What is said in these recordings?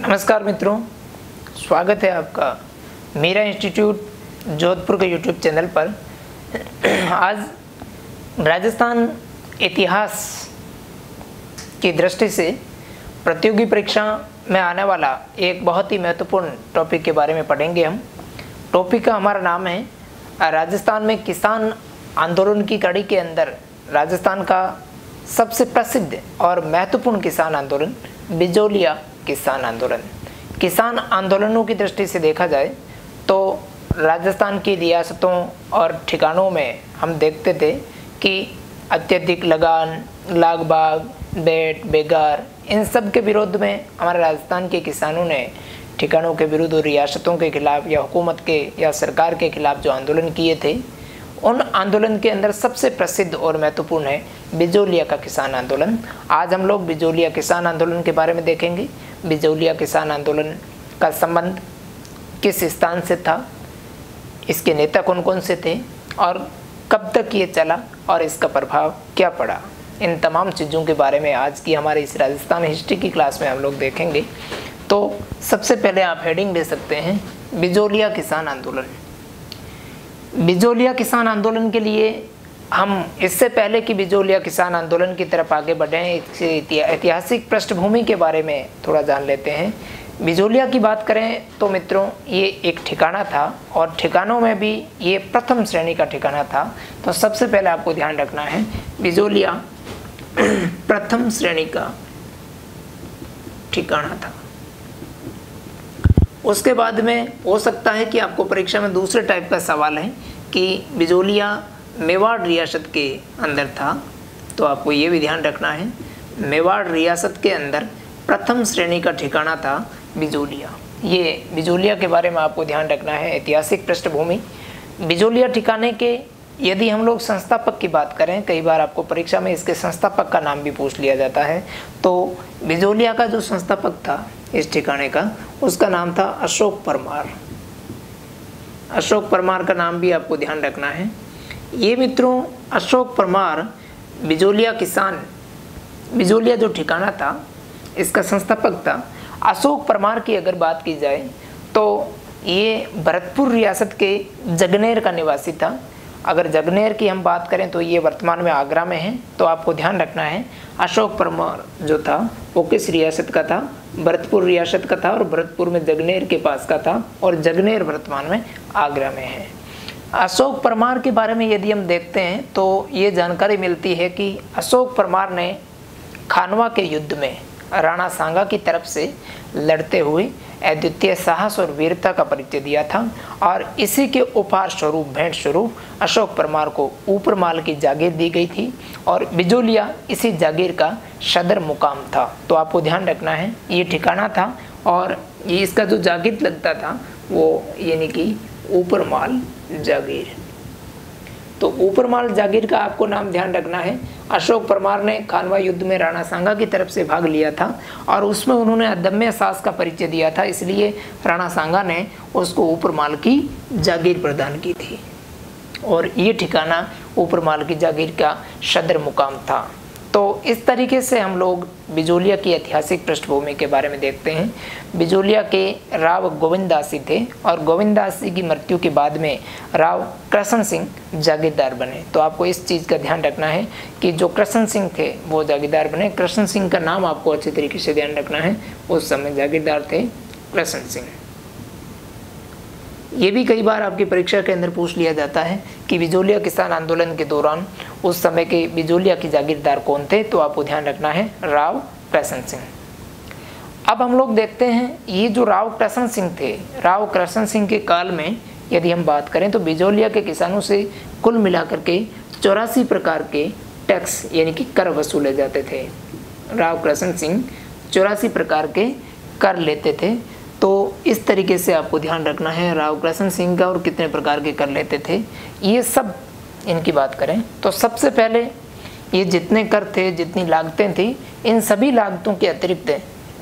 नमस्कार मित्रों, स्वागत है आपका मेरा इंस्टीट्यूट जोधपुर के यूट्यूब चैनल पर। आज राजस्थान इतिहास की दृष्टि से प्रतियोगी परीक्षा में आने वाला एक बहुत ही महत्वपूर्ण टॉपिक के बारे में पढ़ेंगे हम। टॉपिक का हमारा नाम है, राजस्थान में किसान आंदोलन की कड़ी के अंदर राजस्थान का सबसे प्रसिद्ध और महत्वपूर्ण किसान आंदोलन, बिजोलिया। किसान आंदोलन। किसान आंदोलनों की दृष्टि से देखा जाए तो राजस्थान की रियासतों और ठिकानों में हम देखते थे कि अत्यधिक लगान लाग बाग बेट बेगार इन सब के विरोध में हमारे राजस्थान के किसानों ने ठिकानों के विरुद्ध और रियासतों के खिलाफ या हुकूमत के या सरकार के खिलाफ जो आंदोलन किए थे उन आंदोलन के अंदर सबसे प्रसिद्ध और महत्वपूर्ण है बिजोलिया का किसान आंदोलन। आज हम लोग बिजोलिया किसान आंदोलन के बारे में देखेंगे। बिजोलिया किसान आंदोलन का संबंध किस स्थान से था? इसके नेता कौन कौन से थे? और कब तक ये चला? और इसका प्रभाव क्या पड़ा? इन तमाम चीज़ों के बारे में आज की हमारे इस राजस्थान हिस्ट्री की क्लास में हम लोग देखेंगे। तो सबसे पहले आप हेडिंग दे सकते हैं, बिजोलिया किसान आंदोलन। बिजोलिया किसान आंदोलन के लिए हम इससे पहले कि बिजोलिया किसान आंदोलन की तरफ़ आगे बढ़े ऐतिहासिक पृष्ठभूमि के बारे में थोड़ा जान लेते हैं। बिजोलिया की बात करें तो मित्रों, ये एक ठिकाना था और ठिकानों में भी ये प्रथम श्रेणी का ठिकाना था। तो सबसे पहले आपको ध्यान रखना है, बिजोलिया प्रथम श्रेणी का ठिकाना था। उसके बाद में हो सकता है कि आपको परीक्षा में दूसरे टाइप का सवाल है कि बिजोलिया मेवाड़ रियासत के अंदर था तो आपको ये भी ध्यान रखना है। मेवाड़ रियासत के अंदर प्रथम श्रेणी का ठिकाना था बिजोलिया। ये बिजोलिया के बारे में आपको ध्यान रखना है, ऐतिहासिक पृष्ठभूमि। बिजोलिया ठिकाने के, यदि हम लोग संस्थापक की बात करें, कई बार आपको परीक्षा में इसके संस्थापक का नाम भी पूछ लिया जाता है। तो बिजोलिया का जो संस्थापक था इस ठिकाने का। उसका नाम था अशोक परमार। अशोक परमार का नाम भी आपको ध्यान रखना है। ये मित्रों, अशोक परमार बिजोलिया किसान, बिजोलिया जो ठिकाना था, इसका संस्थापक था। अशोक परमार की अगर बात की जाए तो ये भरतपुर रियासत के जगनेर का निवासी था। अगर जगनेर की हम बात करें तो ये वर्तमान में आगरा में है तो आपको ध्यान रखना है, अशोक परमार जो था, वो किस रियासत का था? भरतपुर रियासत का था और भरतपुर में जगनेर के पास का था और जगनेर वर्तमान में आगरा में है। अशोक परमार के बारे में यदि हम देखते हैं तो ये जानकारी मिलती है कि अशोक परमार ने खानवा के युद्ध में राणा सांगा की तरफ़ से लड़ते हुए अद्वितीय साहस और वीरता का परिचय दिया था और इसी के उपहार स्वरूप, भेंट स्वरूप अशोक परमार को ऊपर माल की जागीर दी गई थी और बिजोलिया इसी जागीर का सदर मुकाम था। तो आपको ध्यान रखना है, ये ठिकाना था और ये इसका जो जागीर लगता था, वो यानी कि ऊपर माल जागीर। तो ऊपरमाल जागीर का आपको नाम ध्यान रखना है। अशोक परमार ने खानवा युद्ध में राणा सांगा की तरफ़ से भाग लिया था और उसमें उन्होंने अदम्य सास का परिचय दिया था, इसलिए राणा सांगा ने उसको ऊपर माल की जागीर प्रदान की थी। और ये ठिकाना ऊपर माल की जागीर का सदर मुकाम था। तो इस तरीके से हम लोग बिजोलिया की ऐतिहासिक पृष्ठभूमि के बारे में देखते हैं। बिजोलिया के राव गोविंदासी थे और गोविंदासी की मृत्यु के बाद में राव कृष्ण सिंह जागीरदार बने। तो आपको इस चीज़ का ध्यान रखना है कि जो कृष्ण सिंह थे, वो जागीरदार बने। कृष्ण सिंह का नाम आपको अच्छी तरीके से ध्यान रखना है। उस समय जागीरदार थे कृष्ण सिंह। ये भी कई बार आपकी परीक्षा के अंदर पूछ लिया जाता है कि बिजोलिया किसान आंदोलन के दौरान उस समय के बिजोलिया के जागीरदार कौन थे तो आपको ध्यान रखना है, राव कृष्ण सिंह। अब हम लोग देखते हैं, ये जो राव कृष्ण सिंह थे, राव कृष्ण सिंह के काल में यदि हम बात करें तो बिजोलिया के किसानों से कुल मिलाकर के चौरासी प्रकार के टैक्स यानी कि कर वसूले जाते थे। राव कृष्ण सिंह चौरासी प्रकार के कर लेते थे तो इस तरीके से आपको ध्यान रखना है। राव कृष्ण सिंह का और कितने प्रकार के कर लेते थे, ये सब इनकी बात करें। तो सबसे पहले ये जितने कर थे, जितनी लागतें थी, इन सभी लागतों के अतिरिक्त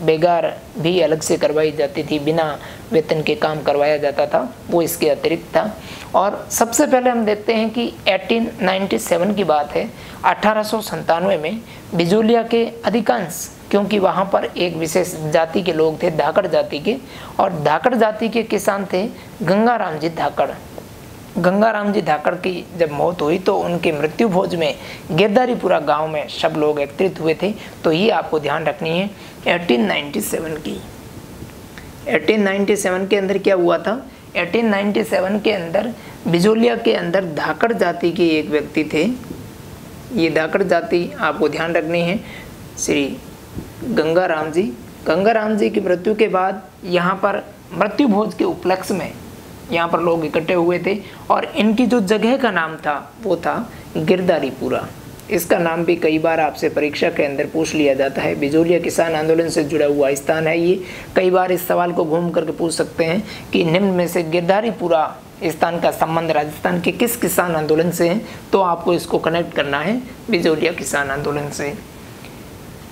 बेगार भी अलग से करवाई जाती थी। बिना वेतन के काम करवाया जाता था, वो इसके अतिरिक्त था। और सबसे पहले हम देखते हैं कि 1897 की बात है। अठारह में बिजोलिया के अधिकांश क्योंकि वहाँ पर एक विशेष जाति के लोग थे, धाकड़ जाति के, और धाकड़ जाति के किसान थे गंगाराम जी धाकड़। गंगाराम जी धाकड़ की जब मौत हुई तो उनके मृत्यु भोज में गिरदारीपुरा गाँव में सब लोग एकत्रित हुए थे। तो ये आपको ध्यान रखनी है 1897 की। 1897 के अंदर क्या हुआ था? 1897 के अंदर, बिजोलिया के अंदर धाकड़ जाति के एक व्यक्ति थे। ये धाकड़ जाति आपको ध्यान रखनी है, श्री गंगाराम जी। गंगाराम जी की मृत्यु के बाद यहाँ पर मृत्यु भोज के उपलक्ष्य में यहाँ पर लोग इकट्ठे हुए थे और इनकी जो जगह का नाम था, वो था गिरदारीपुरा। इसका नाम भी कई बार आपसे परीक्षा के अंदर पूछ लिया जाता है। बिजोलिया किसान आंदोलन से जुड़ा हुआ स्थान है ये। कई बार इस सवाल को घूम करके पूछ सकते हैं कि निम्न में से गिरदारीपुरा स्थान का संबंध राजस्थान के किस किसान आंदोलन से है? तो आपको इसको कनेक्ट करना है, बिजोलिया किसान आंदोलन से।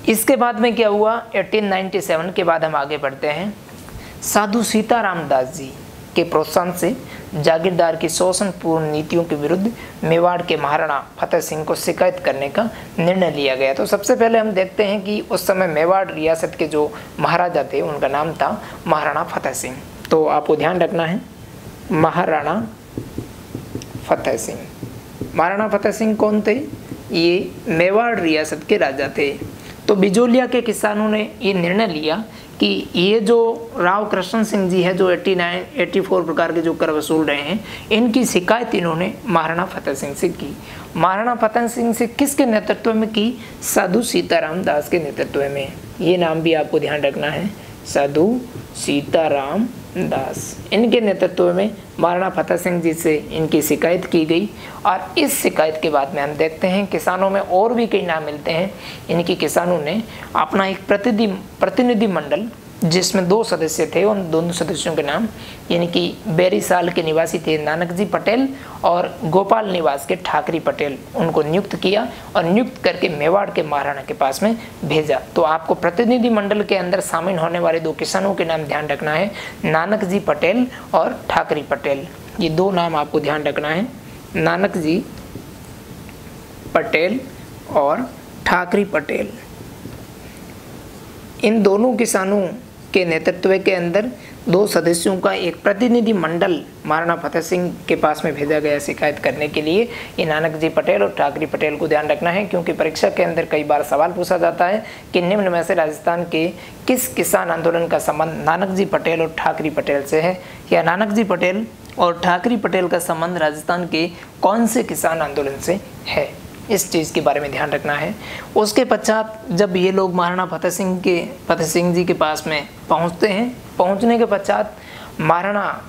इसके बाद में क्या हुआ? 1897 के बाद हम आगे बढ़ते हैं। साधु सीताराम दास जी के प्रोत्साहन से जागीरदार की शोषणपूर्ण नीतियों के विरुद्ध मेवाड़ के महाराणा फतेह सिंह को शिकायत करने का निर्णय लिया गया। तो सबसे पहले हम देखते हैं कि उस समय मेवाड़ रियासत के जो महाराजा थे, उनका नाम था महाराणा फतेह सिंह। तो आपको ध्यान रखना है, महाराणा फतेह सिंह। महाराणा फतेह सिंह कौन थे? ये मेवाड़ रियासत के राजा थे। तो बिजोलिया के किसानों ने ये निर्णय लिया कि ये जो राव कृष्ण सिंह जी है, जो 89 84 प्रकार के जो कर वसूल रहे हैं, इनकी शिकायत इन्होंने महाराणा फतेह सिंह से की। महाराणा फतेह सिंह से किसके नेतृत्व में की? साधु सीताराम दास के नेतृत्व में। ये नाम भी आपको ध्यान रखना है। साधु सीताराम दास। इनके नेतृत्व में महाराणा फतेह सिंह जी से इनकी शिकायत की गई और इस शिकायत के बाद में हम देखते हैं किसानों में और भी कई नाम मिलते हैं। इनकी किसानों ने अपना एक प्रतिनिधि प्रतिनिधि मंडल जिसमें दो सदस्य थे, उन दोनों सदस्यों के नाम, यानी कि बेरी साल के निवासी थे नानक जी पटेल और गोपाल निवास के ठाकरी पटेल। उनको नियुक्त किया और नियुक्त करके मेवाड़ के महाराणा के पास में भेजा। तो आपको प्रतिनिधि मंडल के अंदर शामिल होने वाले दो किसानों के नाम ध्यान रखना है नानक जी पटेल और ठाकरी पटेल। ये दो नाम आपको ध्यान रखना है नानक जी पटेल और ठाकरी पटेल। इन दोनों किसानों के नेतृत्व के अंदर दो सदस्यों का एक प्रतिनिधि मंडल महाराणा फतेह सिंह के पास में भेजा गया शिकायत करने के लिए। ये नानक जी पटेल और ठाकरी पटेल को ध्यान रखना है, क्योंकि परीक्षा के अंदर कई बार सवाल पूछा जाता है कि निम्न में से राजस्थान के किस किसान आंदोलन का संबंध नानक जी पटेल और ठाकरी पटेल से है? या नानक जी पटेल और ठाकरी पटेल का संबंध राजस्थान के कौन से किसान आंदोलन से है? इस चीज़ के बारे में ध्यान रखना है। उसके पश्चात जब ये लोग महाराणा फतेह सिंह के फतेह सिंह जी के पास में पहुँचते हैं, पहुँचने के पश्चात महाराणा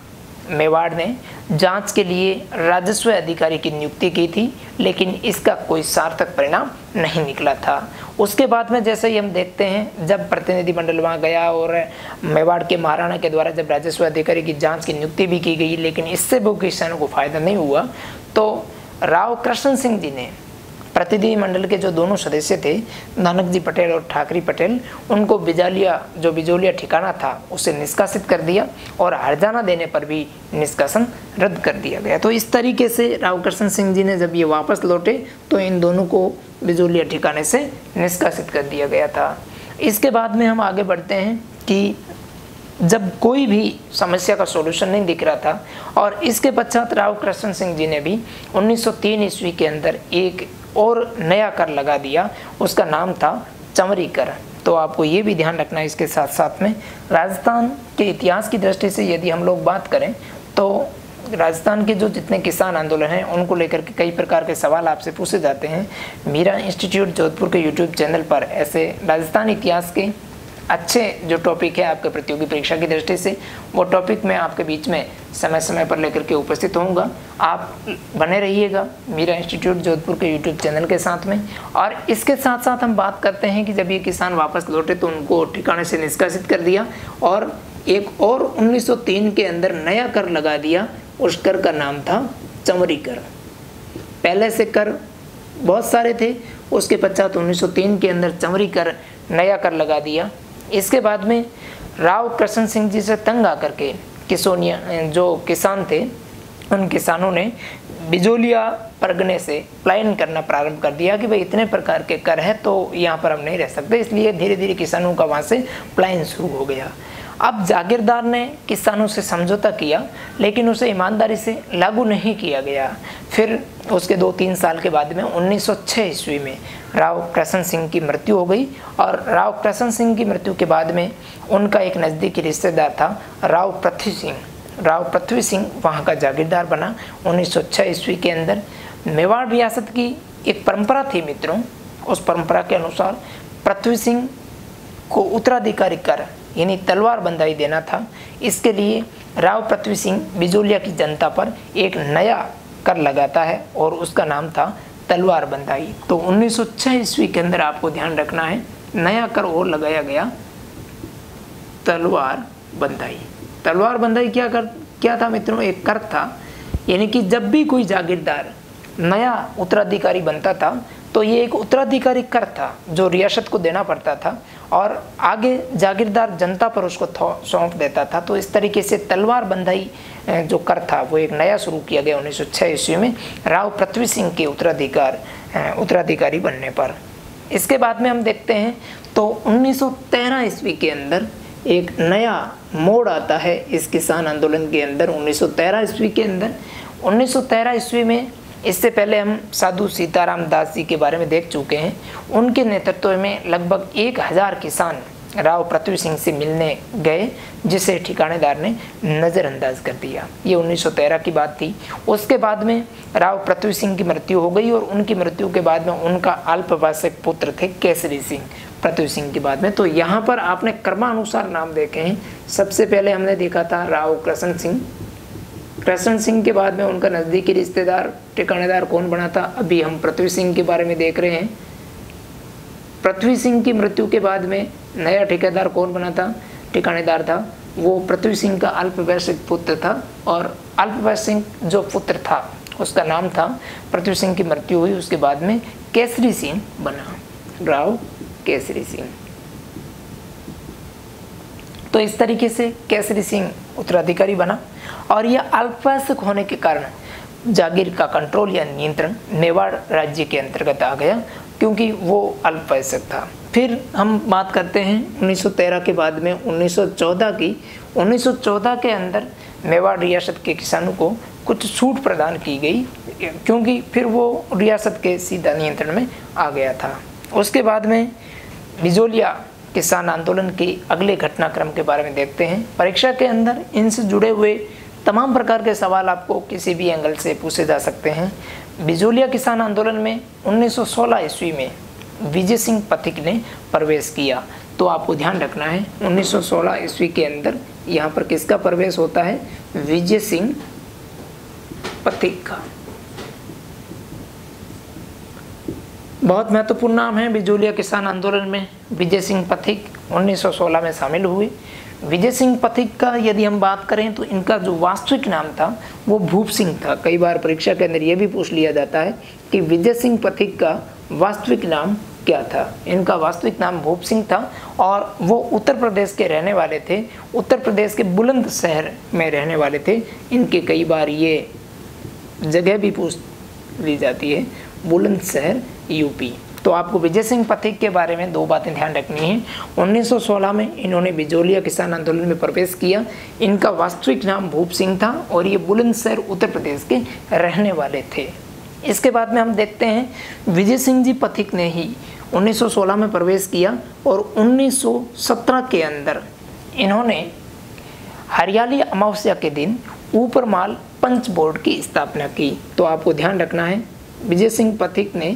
मेवाड़ ने जाँच के लिए राजस्व अधिकारी की नियुक्ति की थी, लेकिन इसका कोई सार्थक परिणाम नहीं निकला था। उसके बाद में जैसे ही हम देखते हैं, जब प्रतिनिधिमंडल वहाँ गया और मेवाड़ के महाराणा के द्वारा जब राजस्व अधिकारी की जाँच की नियुक्ति भी की गई, लेकिन इससे भी किसानों को फ़ायदा नहीं हुआ तो राव कृष्ण सिंह जी ने प्रतिनिधि मंडल के जो दोनों सदस्य थे नानक जी पटेल और ठाकरी पटेल, उनको बिजालिया, जो बिजोलिया ठिकाना था, उसे निष्कासित कर दिया और हरजाना देने पर भी निष्कासन रद्द कर दिया गया। तो इस तरीके से रावकृष्ण सिंह जी ने जब ये वापस लौटे तो इन दोनों को बिजोलिया ठिकाने से निष्कासित कर दिया गया था। इसके बाद में हम आगे बढ़ते हैं कि जब कोई भी समस्या का सॉल्यूशन नहीं दिख रहा था, और इसके पश्चात राव कृष्ण सिंह जी ने भी 1903 ईस्वी के अंदर एक और नया कर लगा दिया। उसका नाम था चमरी कर तो आपको ये भी ध्यान रखना है इसके साथ साथ में। राजस्थान के इतिहास की दृष्टि से यदि हम लोग बात करें तो राजस्थान के जो जितने किसान आंदोलन हैं, उनको लेकर के कई प्रकार के सवाल आपसे पूछे जाते हैं। मीरा इंस्टीट्यूट जोधपुर के यूट्यूब चैनल पर ऐसे राजस्थान इतिहास के अच्छे जो टॉपिक है आपके प्रतियोगी परीक्षा की दृष्टि से, वो टॉपिक मैं आपके बीच में समय समय पर लेकर के उपस्थित होऊँगा। आप बने रहिएगा मीरा इंस्टीट्यूट, जोधपुर के यूट्यूब चैनल के साथ में। और इसके साथ साथ हम बात करते हैं कि जब ये किसान वापस लौटे तो उनको ठिकाने से निष्कासित कर दिया और एक और 1903 के अंदर नया कर लगा दिया। उस कर का नाम था चमरी कर पहले से कर बहुत सारे थे, उसके पश्चात 1903 के अंदर चमरी कर नया कर लगा दिया। इसके बाद में राव कृष्ण सिंह जी से तंग आकर के किसोनिया जो किसान थे, उन किसानों ने बिजोलिया परगने से प्लान करना प्रारंभ कर दिया कि भाई इतने प्रकार के कर हैं तो यहाँ पर हम नहीं रह सकते। इसलिए धीरे धीरे किसानों का वहाँ से प्लान शुरू हो गया। अब जागीरदार ने किसानों से समझौता किया, लेकिन उसे ईमानदारी से लागू नहीं किया गया। फिर उसके दो तीन साल के बाद में 1906 ईस्वी में राव कृष्ण सिंह की मृत्यु हो गई और राव कृष्ण सिंह की मृत्यु के बाद में उनका एक नज़दीकी रिश्तेदार था राव पृथ्वी सिंह। राव पृथ्वी सिंह वहाँ का जागीरदार बना 1906 ईस्वी के अंदर। मेवाड़ रियासत की एक परंपरा थी मित्रों, उस परंपरा के अनुसार पृथ्वी सिंह को उत्तराधिकारी कर यानी तलवार बंधाई देना था। इसके लिए राव पृथ्वी सिंह बिजोलिया की जनता पर एक नया कर लगाता है और उसका नाम था तलवार बंधाई। तो 1906 ईस्वी के अंदर आपको ध्यान रखना है, नया कर और लगाया गया तलवार बंधाई। तलवार बंधाई क्या कर, क्या था मित्रों? एक कर था, यानी कि जब भी कोई जागीरदार नया उत्तराधिकारी बनता था तो ये एक उत्तराधिकारी कर था, जो रियासत को देना पड़ता था। और आगे जागीरदार जनता पर उसको सौंप देता था। तो इस तरीके से तलवार बंधाई जो कर था, वो एक नया शुरू किया गया 1906 ईस्वी में, राव पृथ्वी सिंह के उत्तराधिकार उत्तराधिकारी बनने पर। इसके बाद में हम देखते हैं तो 1913 ईस्वी के अंदर एक नया मोड़ आता है इस किसान आंदोलन के अंदर 1913 ईस्वी के अंदर। 1913 ईस्वी में इससे पहले हम साधु सीताराम दास जी के बारे में देख चुके हैं। उनके नेतृत्व में लगभग एक हज़ार किसान राव पृथ्वी सिंह से मिलने गए, जिसे ठिकानेदार ने नज़रअंदाज कर दिया। ये 1913 की बात थी। उसके बाद में राव पृथ्वी सिंह की मृत्यु हो गई और उनकी मृत्यु के बाद में उनका अल्पवासिक पुत्र थे केसरी सिंह पृथ्वी सिंह के बाद में। तो यहाँ पर आपने क्रमानुसार नाम देखे हैं। सबसे पहले हमने देखा था राव कृष्ण सिंह कृष्ण सिंह के बाद में उनका नज़दीकी रिश्तेदार, ठिकानेदार कौन बना था, अभी हम पृथ्वी सिंह के बारे में देख रहे हैं। पृथ्वी सिंह की मृत्यु के बाद में नया ठेकेदार कौन बना था, ठिकानेदार था, वो पृथ्वी सिंह का अल्पवैश्विक पुत्र था और अल्पवैश्विक जो पुत्र था, उसका नाम था, पृथ्वी सिंह की मृत्यु हुई, उसके बाद में केसरी सिंह बना। राव, केसरी सिंह। तो इस तरीके से केसरी सिंह उत्तराधिकारी बना और यह अल्पवयस्क होने के कारण जागीर का कंट्रोल या नियंत्रण मेवाड़ राज्य के अंतर्गत आ गया, क्योंकि वो अल्पवयस्क था। फिर हम बात करते हैं 1913 के बाद में 1914 की। 1914 के अंदर मेवाड़ रियासत के किसानों को कुछ छूट प्रदान की गई, क्योंकि फिर वो रियासत के सीधा नियंत्रण में आ गया था। उसके बाद में बिजोलिया किसान आंदोलन के अगले घटनाक्रम के बारे में देखते हैं। परीक्षा के अंदर इनसे जुड़े हुए तमाम प्रकार के सवाल आपको किसी भी एंगल से पूछे जा सकते हैं। बिजोलिया किसान आंदोलन में 1916 ईस्वी में विजय सिंह पथिक ने प्रवेश किया। तो आपको ध्यान रखना है 1916 ईस्वी के अंदर यहाँ पर किसका प्रवेश होता है? विजय सिंह पथिक का। बहुत महत्वपूर्ण नाम है बिजोलिया किसान आंदोलन में। विजय सिंह पथिक 1916 में शामिल हुए विजय सिंह पथिक का यदि हम बात करें तो इनका जो वास्तविक नाम था, वो भूप सिंह था। कई बार परीक्षा के अंदर ये भी पूछ लिया जाता है कि विजय सिंह पथिक का वास्तविक नाम क्या था? इनका वास्तविक नाम भूप सिंह था और वो उत्तर प्रदेश के रहने वाले थे। उत्तर प्रदेश के बुलंद शहर में रहने वाले थे। इनके कई बार ये जगह भी पूछ ली जाती है। बुलंद शहर यूपी। तो आपको विजय सिंह पथिक के बारे में दो बातें ध्यान रखनी है। 1916 में इन्होंने बिजोलिया किसान आंदोलन में प्रवेश किया। इनका वास्तविक नाम भूप सिंह था और ये बुलंदशहर, उत्तर प्रदेश के रहने वाले थे। इसके बाद में हम देखते हैं, विजय सिंह जी पथिक ने ही 1916 में प्रवेश किया और 1917 के अंदर इन्होंने हरियाली अमावस्या के दिन ऊपर माल पंच बोर्ड की स्थापना की। तो आपको ध्यान रखना है, विजय सिंह पथिक ने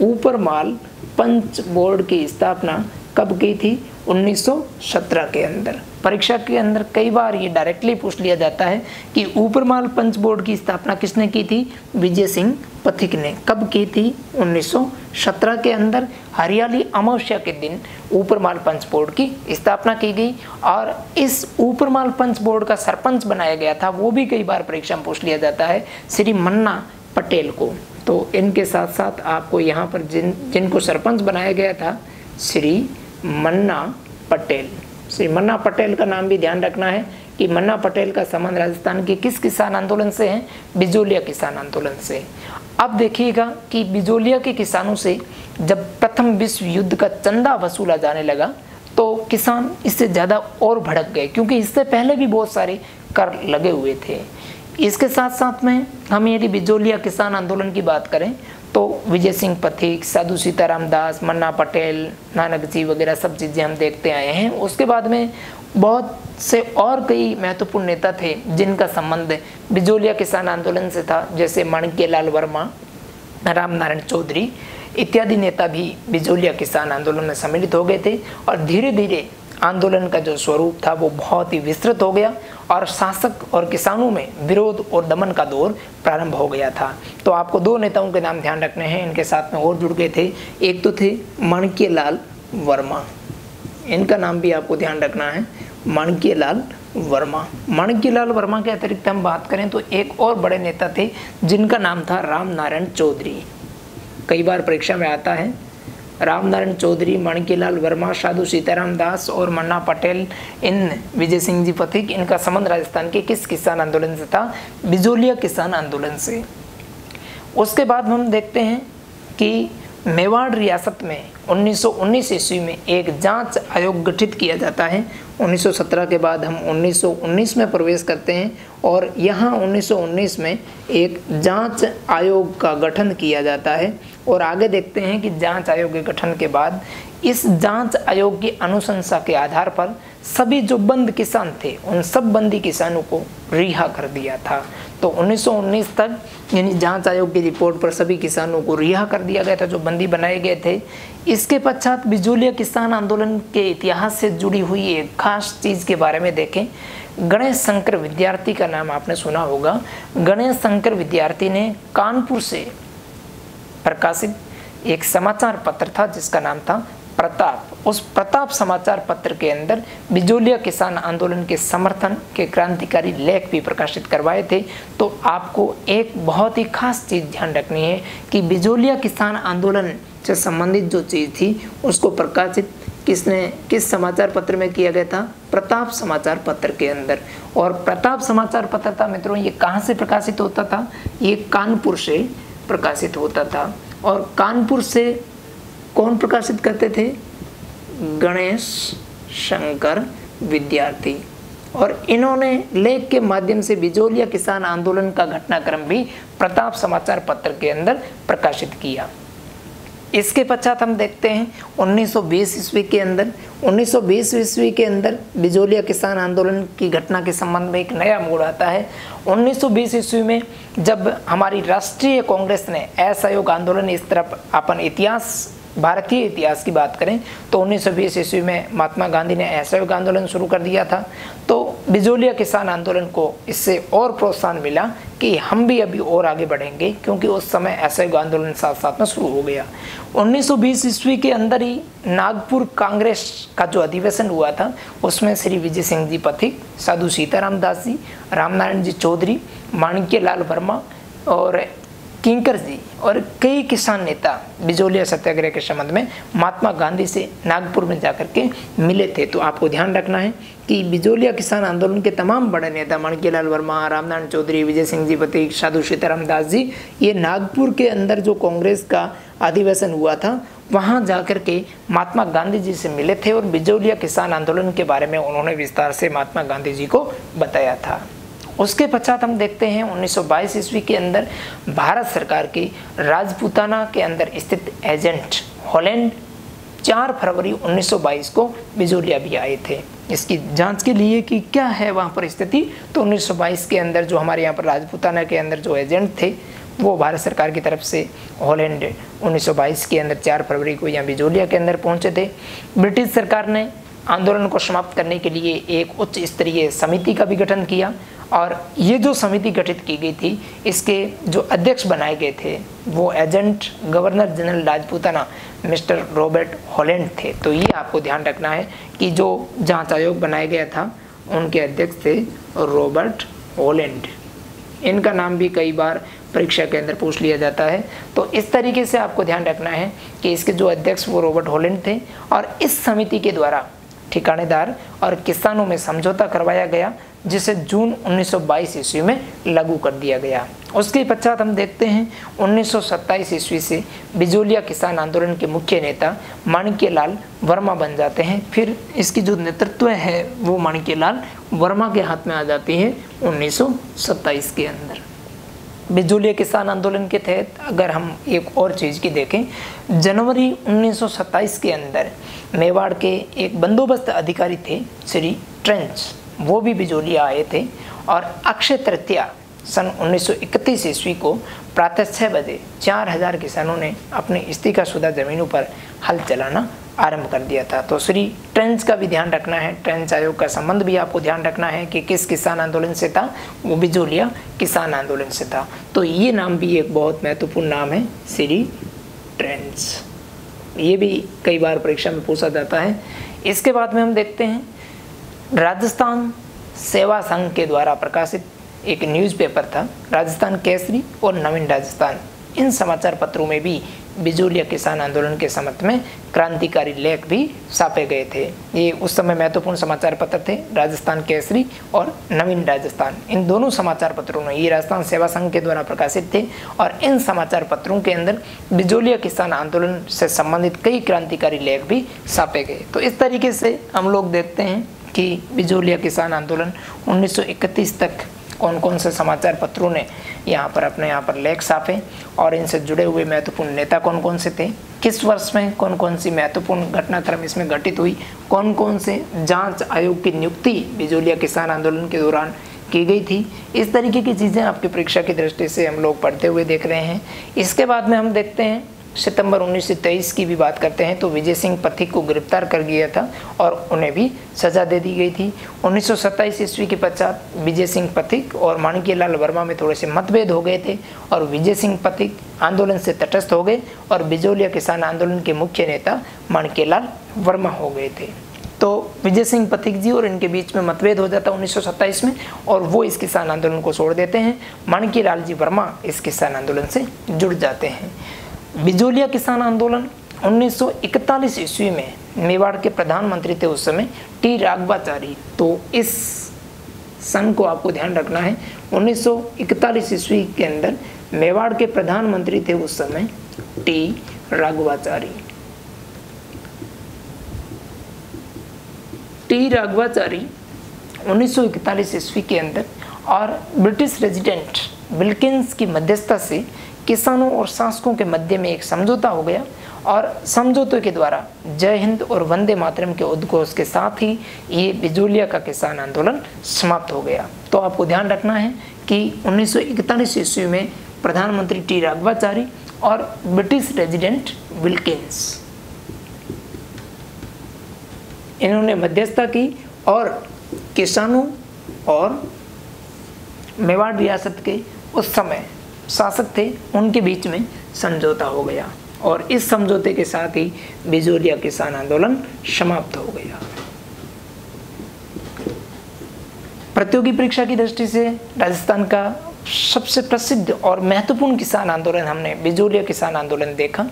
ऊपर माल पंच बोर्ड की स्थापना कब की थी? 1917 के अंदर। परीक्षा के अंदर कई बार ये डायरेक्टली पूछ लिया जाता है कि ऊपरमाल पंच बोर्ड की स्थापना किसने की थी? विजय सिंह पथिक ने। कब की थी? 1917 के अंदर हरियाली अमावस्या के दिन ऊपरमाल पंच बोर्ड की स्थापना की गई और इस ऊपरमाल पंच बोर्ड का सरपंच बनाया गया था, वो भी कई बार परीक्षा में पूछ लिया जाता है। श्री मन्ना पटेल को। तो इनके साथ साथ आपको यहाँ पर जिन, जिनको सरपंच बनाया गया था, श्री मन्ना पटेल। श्री मन्ना पटेल का नाम भी ध्यान रखना है कि मन्ना पटेल का संबंध राजस्थान के किस किसान आंदोलन से है? बिजोलिया किसान आंदोलन से। अब देखिएगा कि बिजोलिया के किसानों से जब प्रथम विश्व युद्ध का चंदा वसूला जाने लगा तो किसान इससे ज़्यादा और भड़क गए, क्योंकि इससे पहले भी बहुत सारे कर लगे हुए थे। इसके साथ साथ में हम यदि बिजोलिया किसान आंदोलन की बात करें तो विजय सिंह पथिक, साधु सीताराम दास, मन्ना पटेल, नानक जी वगैरह सब चीज़ें हम देखते आए हैं। उसके बाद में बहुत से और कई महत्वपूर्ण नेता थे जिनका संबंध बिजोलिया किसान आंदोलन से था, जैसे माणिक्य लाल वर्मा, राम नारायण चौधरी इत्यादि नेता भी बिजोलिया किसान आंदोलन में सम्मिलित हो गए थे और धीरे धीरे आंदोलन का जो स्वरूप था, वो बहुत ही विस्तृत हो गया। और शासक और किसानों में विरोध और दमन का दौर प्रारंभ हो गया था। तो आपको दो नेताओं के नाम ध्यान रखने हैं, इनके साथ में और जुड़ गए थे। एक तो थे माणिक्य वर्मा। इनका नाम भी आपको ध्यान रखना है माणिक्य वर्मा। माणिक्य वर्मा के अतिरिक्त हम बात करें तो एक और बड़े नेता थे, जिनका नाम था राम नारायण चौधरी। कई बार परीक्षा में आता है राम नारायण चौधरी मणकीलाल वर्मा, साधु सीताराम दास और मन्ना पटेल, इन विजय सिंह जी पथिक इनका संबंध राजस्थान के किस किसान आंदोलन से था? बिजोलिया किसान आंदोलन से। उसके बाद हम देखते हैं कि मेवाड़ रियासत में 1919 ईस्वी में एक जाँच आयोग गठित किया जाता है। 1917 के बाद हम 1919 में प्रवेश करते हैं और यहाँ 1919 में एक जाँच आयोग का गठन किया जाता है और आगे देखते हैं कि जाँच आयोग के गठन के बाद इस जाँच आयोग की अनुशंसा के आधार पर सभी जो बंद किसान थे, उन सब बंदी किसानों को रिहा कर दिया था। तो 1919 तक, यानी जाँच आयोग की रिपोर्ट पर सभी किसानों को रिहा कर दिया गया था, जो बंदी बनाए गए थे। इसके पश्चात बिजोलिया किसान आंदोलन के इतिहास से जुड़ी हुई एक खास चीज़ के बारे में देखें। गणेश शंकर विद्यार्थी का नाम आपने सुना होगा। गणेश शंकर विद्यार्थी ने कानपुर से प्रकाशित एक समाचार पत्र था, जिसका नाम था प्रताप। उस प्रताप समाचार पत्र के अंदर बिजोलिया किसान आंदोलन के समर्थन के क्रांतिकारी लेख भी प्रकाशित करवाए थे। तो आपको एक बहुत ही खास चीज़ ध्यान रखनी है कि बिजोलिया किसान आंदोलन से संबंधित जो चीज़ थी, उसको प्रकाशित किसने, किस समाचार पत्र में किया गया था? प्रताप समाचार पत्र के अंदर। और प्रताप समाचार पत्र था, मित्रों, ये कहाँ से प्रकाशित होता था? ये कानपुर से प्रकाशित होता था। और कानपुर से कौन प्रकाशित करते थे? गणेश, शंकर, विद्यार्थी। और इन्होंने लेख के माध्यम से बिजोलिया किसान आंदोलन का घटनाक्रम भी प्रताप समाचार पत्र के अंदर प्रकाशित किया। इसके पश्चात हम देखते हैं 1920 ईस्वी के अंदर 1920 ईस्वी के अंदर बिजोलिया किसान आंदोलन की घटना के संबंध में एक नया मोड़ आता है। 1920 ईस्वी में जब हमारी राष्ट्रीय कांग्रेस ने असहयोग आंदोलन इस तरफ़ अपन इतिहास भारतीय इतिहास की बात करें तो 1920 ईस्वी में महात्मा गांधी ने असहयोग आंदोलन शुरू कर दिया था। तो बिजोलिया किसान आंदोलन को इससे और प्रोत्साहन मिला कि हम भी अभी और आगे बढ़ेंगे, क्योंकि उस समय असहयोग आंदोलन साथ साथ में शुरू हो गया। 1920 ईस्वी के अंदर ही नागपुर कांग्रेस का जो अधिवेशन हुआ था, उसमें श्री विजय सिंह जी पथिक, साधु सीताराम दास जी, रामनारायण जी चौधरी, माणिक्य लाल वर्मा और किंकर जी और कई किसान नेता बिजोलिया सत्याग्रह के संबंध में महात्मा गांधी से नागपुर में जाकर के मिले थे। तो आपको ध्यान रखना है कि बिजोलिया किसान आंदोलन के तमाम बड़े नेता मणिकेलाल वर्मा, रामनारायण चौधरी, विजय सिंह जी पति साधु, सीताराम दास जी, ये नागपुर के अंदर जो कांग्रेस का अधिवेशन हुआ था, वहाँ जाकर के महात्मा गांधी जी से मिले थे और बिजोलिया किसान आंदोलन के बारे में उन्होंने विस्तार से महात्मा गांधी जी को बताया था। उसके पश्चात हम देखते हैं 1922 ईस्वी के अंदर भारत सरकार की राजपूताना के अंदर स्थित एजेंट हॉलैंड 4 फरवरी 1922 को बिजोलिया भी आए थे। इसकी जाँच के लिए कि क्या है वहाँ पर स्थिति तो 1922 के अंदर जो हमारे यहाँ पर राजपूताना के अंदर जो एजेंट थे, वो भारत सरकार की तरफ़ से हॉलैंड 1922 के अंदर 4 फरवरी को यहाँ बिजोलिया के अंदर पहुँचे थे। ब्रिटिश सरकार ने आंदोलन को समाप्त करने के लिए एक उच्च स्तरीय समिति का भी गठन किया। और ये जो समिति गठित की गई थी, इसके जो अध्यक्ष बनाए गए थे, वो agent governor general Rajputana mister Robert Holland थे। तो ये आपको ध्यान रखना है कि जो जाँच आयोग बनाया गया था, उनके अध्यक्ष थे रॉबर्ट हॉलैंड। इनका नाम भी कई बार परीक्षा के अंदर पूछ लिया जाता है। तो इस तरीके से आपको ध्यान रखना है कि इसके जो अध्यक्ष वो रॉबर्ट हॉलैंड थे और इस समिति के द्वारा ठिकानेदार और किसानों में समझौता करवाया गया जिसे जून 1922 ईस्वी में लागू कर दिया गया। उसके पश्चात हम देखते हैं 1927 ईस्वी से बिजोलिया किसान आंदोलन के मुख्य नेता माणिक्य लाल वर्मा बन जाते हैं। फिर इसकी जो नेतृत्व है, वो माणिक्य लाल वर्मा के हाथ में आ जाती है 1927 के अंदर। बिजोलिया किसान आंदोलन के तहत अगर हम एक और चीज़ की देखें, जनवरी 1927 के अंदर मेवाड़ के एक बंदोबस्त अधिकारी थे, श्री ट्रेंच। वो भी बिजोलिया आए थे और अक्षय तृतीया सन 1931 ईस्वी को प्रातः छः बजे चार हज़ार किसानों ने अपनी इस्तीका शुदा ज़मीनों पर हल चलाना आरंभ कर दिया था। तो श्री ट्रेंच का भी ध्यान रखना है। ट्रेंच आयोग का संबंध भी आपको ध्यान रखना है कि किस किसान आंदोलन से था, वो बिजोलिया किसान आंदोलन से था। तो ये नाम भी एक बहुत महत्वपूर्ण नाम है, श्री ट्रेंच ये भी कई बार परीक्षा में पूछा जाता है। इसके बाद में हम देखते हैं राजस्थान सेवा संघ के द्वारा प्रकाशित एक न्यूज़पेपर था, राजस्थान केसरी और नवीन राजस्थान। इन समाचार पत्रों में भी बिजोलिया किसान आंदोलन के समर्थ में क्रांतिकारी लेख भी छापे गए थे। ये उस समय महत्वपूर्ण समाचार पत्र थे, राजस्थान केसरी और नवीन राजस्थान। इन दोनों समाचार पत्रों में ये राजस्थान सेवा संघ के द्वारा प्रकाशित थे और इन समाचार पत्रों के अंदर बिजोलिया किसान आंदोलन से संबंधित कई क्रांतिकारी लेख भी छापे गए। तो इस तरीके से हम लोग देखते हैं कि बिजोलिया किसान आंदोलन 1931 तक कौन कौन से समाचार पत्रों ने यहाँ पर अपने यहाँ पर लेख छापे और इनसे जुड़े हुए महत्वपूर्ण नेता कौन कौन से थे? किस वर्ष में कौन कौन सी महत्वपूर्ण घटनाक्रम इसमें घटित हुई? कौन कौन से जाँच आयोग की नियुक्ति बिजोलिया किसान आंदोलन के दौरान की गई थी? इस तरीके की चीज़ें आपकी परीक्षा की दृष्टि से हम लोग पढ़ते हुए देख रहे हैं। इसके बाद में हम देखते हैं सितंबर 1923 की भी बात करते हैं तो विजय सिंह पथिक को गिरफ़्तार कर गया था और उन्हें भी सजा दे दी गई थी। 1927 ईस्वी के पश्चात विजय सिंह पथिक और माणिक्य लाल वर्मा में थोड़े से मतभेद हो गए थे और विजय सिंह पथिक आंदोलन से तटस्थ हो गए और बिजोलिया किसान आंदोलन के मुख्य नेता माणिक्य लाल वर्मा हो गए थे। तो विजय सिंह पथिक जी और इनके बीच में मतभेद हो जाता है उन्नीस में और वो इस किसान आंदोलन को छोड़ देते हैं। माणिक्य लाल जी वर्मा इस किसान आंदोलन से जुड़ जाते हैं। बिजोलिया किसान आंदोलन 1941 ईस्वी में मेवाड़ के प्रधानमंत्री थे उस समय टी राघवाचारी तो इस सन को आपको ध्यान रखना है। 1941 ईस्वी के अंदर मेवाड़ के प्रधानमंत्री थे उस समय टी राघवाचारी टी राघवाचारी 1941 ईस्वी के अंदर और ब्रिटिश रेजिडेंट विल्किंस की मध्यस्थता से किसानों और शासकों के मध्य में एक समझौता हो गया और समझौते के द्वारा जय हिंद और वंदे मातरम के उद्घोष के साथ ही ये बिजोलिया का किसान आंदोलन समाप्त हो गया। तो आपको ध्यान रखना है कि 1941 ईस्वी में प्रधानमंत्री टी राघवाचारी और ब्रिटिश रेजिडेंट विल्किंस। इन्होंने मध्यस्थता की और किसानों और मेवाड़ रियासत के उस समय शासक थे, उनके बीच में समझौता हो गया और इस समझौते के साथ ही बिजोलिया किसान आंदोलन समाप्त हो गया। प्रतियोगी परीक्षा की दृष्टि से राजस्थान का सबसे प्रसिद्ध और महत्वपूर्ण किसान आंदोलन हमने बिजोलिया किसान आंदोलन देखा।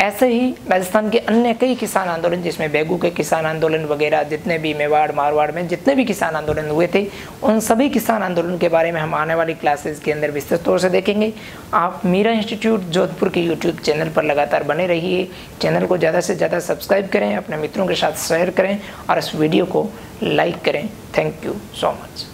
ऐसे ही राजस्थान के अन्य कई किसान आंदोलन, जिसमें बेगू के किसान आंदोलन वगैरह, जितने भी मेवाड़, मारवाड़ में जितने भी किसान आंदोलन हुए थे, उन सभी किसान आंदोलन के बारे में हम आने वाली क्लासेस के अंदर विस्तृत तौर से देखेंगे। आप मीरा इंस्टीट्यूट जोधपुर के यूट्यूब चैनल पर लगातार बने रहिए। चैनल को ज़्यादा से ज़्यादा सब्सक्राइब करें, अपने मित्रों के साथ शेयर करें, और इस वीडियो को लाइक करें। Thank you so much